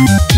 you